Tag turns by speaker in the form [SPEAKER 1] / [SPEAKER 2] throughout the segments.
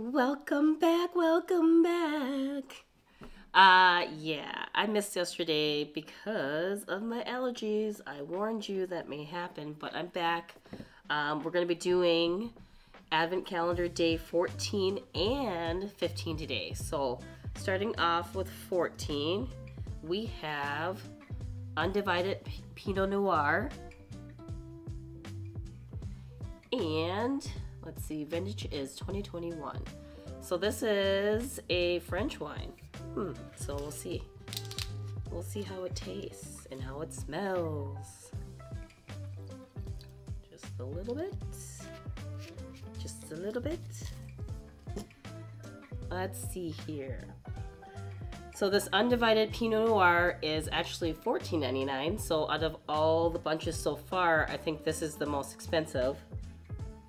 [SPEAKER 1] Welcome back, welcome back. Uh, yeah, I missed yesterday because of my allergies. I warned you that may happen, but I'm back. Um, we're going to be doing Advent Calendar Day 14 and 15 today. So, starting off with 14, we have Undivided Pinot Noir. And let's see, vintage is 2021. So, this is a French wine. Hmm, so we'll see. We'll see how it tastes and how it smells. Just a little bit. Just a little bit. Let's see here. So this undivided Pinot Noir is actually $14.99. So out of all the bunches so far, I think this is the most expensive.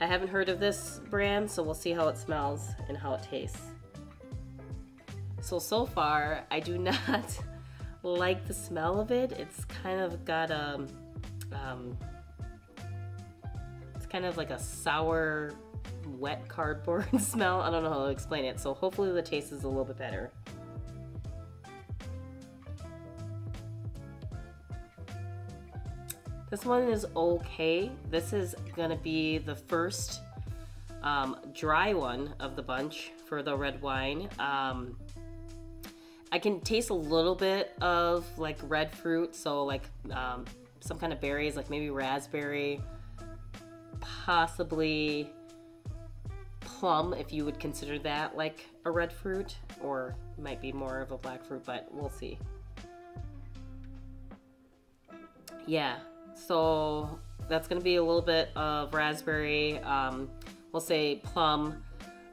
[SPEAKER 1] I haven't heard of this brand, so we'll see how it smells and how it tastes. So, so far, I do not like the smell of it. It's kind of got a, um, it's kind of like a sour, wet cardboard smell. I don't know how to explain it. So hopefully the taste is a little bit better. This one is okay. This is gonna be the first um, dry one of the bunch for the red wine. Um, I can taste a little bit of like red fruit, so like um, some kind of berries, like maybe raspberry, possibly plum, if you would consider that like a red fruit, or might be more of a black fruit, but we'll see. Yeah, so that's gonna be a little bit of raspberry. Um, we'll say plum.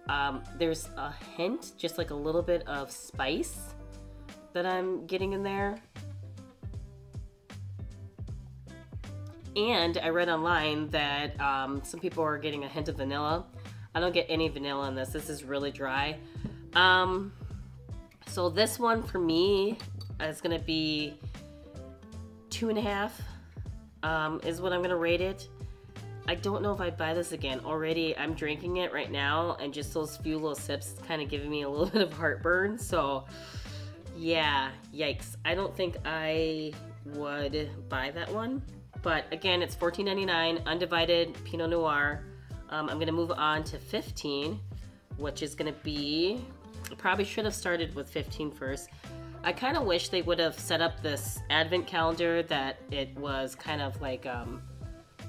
[SPEAKER 1] Um, there's a hint, just like a little bit of spice that I'm getting in there. And I read online that um, some people are getting a hint of vanilla. I don't get any vanilla in this. This is really dry. Um, so this one for me is gonna be two and a half um, is what I'm gonna rate it. I don't know if I'd buy this again. Already, I'm drinking it right now, and just those few little sips kind of giving me a little bit of heartburn. So, yeah, yikes. I don't think I would buy that one. But again, it's $14.99, undivided Pinot Noir. Um, I'm gonna move on to 15, which is gonna be, I probably should have started with 15 first. I kind of wish they would have set up this advent calendar that it was kind of like um,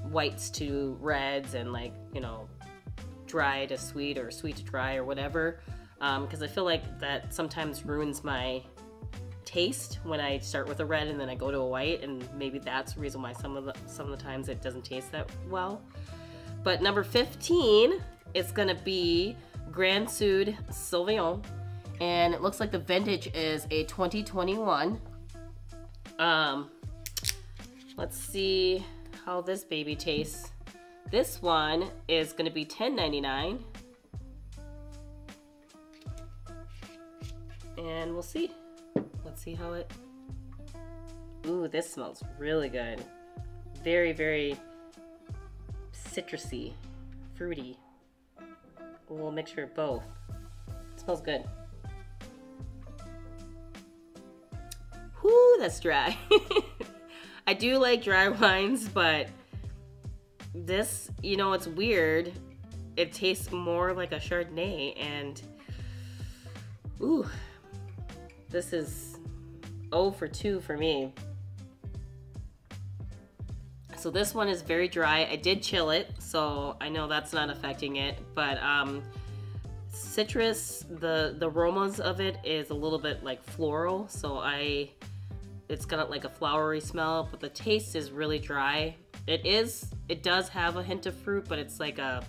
[SPEAKER 1] whites to reds and like, you know, dry to sweet or sweet to dry or whatever. Because um, I feel like that sometimes ruins my taste when I start with a red and then I go to a white, and maybe that's the reason why some of the some of the times it doesn't taste that well. But number 15 is gonna be Grand Sud Sauvignon and it looks like the vintage is a 2021. Um, let's see how this baby tastes. This one is gonna be $10.99. And we'll see. Let's see how it, ooh, this smells really good. Very, very citrusy, fruity. A little mixture of both. It smells good. That's dry. I do like dry wines, but this, you know, it's weird. It tastes more like a Chardonnay, and ooh, this is oh for 2 for me. So this one is very dry. I did chill it, so I know that's not affecting it, but um, citrus, the, the aromas of it is a little bit like floral, so I it's got like a flowery smell, but the taste is really dry. It is, it does have a hint of fruit, but it's like a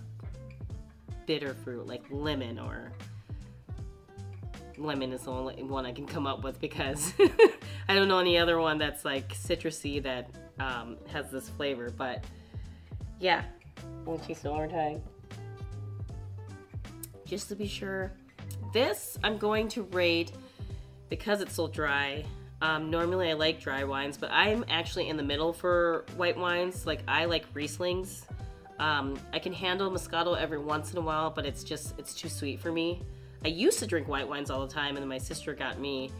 [SPEAKER 1] bitter fruit, like lemon or lemon is the only one I can come up with because I don't know any other one that's like citrusy that um, has this flavor. But yeah, we'll taste it one more time. Just to be sure. This I'm going to rate because it's so dry um, normally I like dry wines, but I'm actually in the middle for white wines. Like I like Rieslings. Um, I can handle Moscato every once in a while, but it's just, it's too sweet for me. I used to drink white wines all the time, and then my sister got me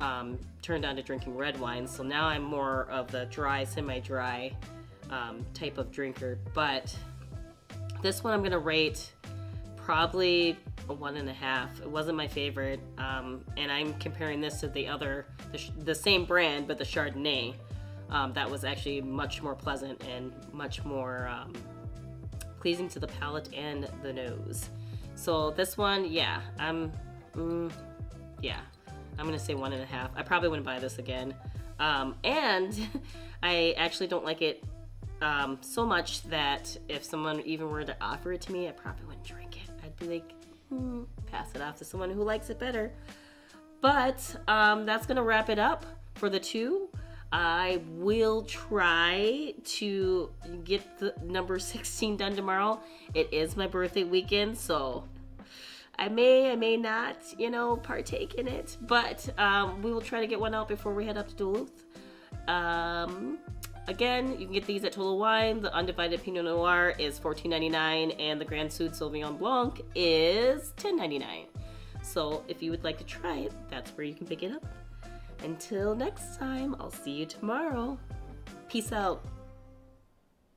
[SPEAKER 1] um, turned on to drinking red wines. So now I'm more of the dry, semi-dry um, type of drinker. But this one I'm gonna rate probably a one and a half. It wasn't my favorite, um, and I'm comparing this to the other, the, the same brand, but the Chardonnay. Um, that was actually much more pleasant and much more um, pleasing to the palate and the nose. So this one, yeah, I'm, mm, yeah, I'm gonna say one and a half. I probably wouldn't buy this again. Um, and I actually don't like it um, so much that if someone even were to offer it to me, I probably wouldn't drink it. I'd be like, hmm, pass it off to someone who likes it better. But um, that's gonna wrap it up for the two. I will try to get the number 16 done tomorrow. It is my birthday weekend, so I may, I may not, you know, partake in it, but um, we will try to get one out before we head up to Duluth. Um, again, you can get these at Total Wine. The Undivided Pinot Noir is $14.99, and the Grand Sud Sauvignon Blanc is $10.99. So if you would like to try it, that's where you can pick it up. Until next time, I'll see you tomorrow. Peace out.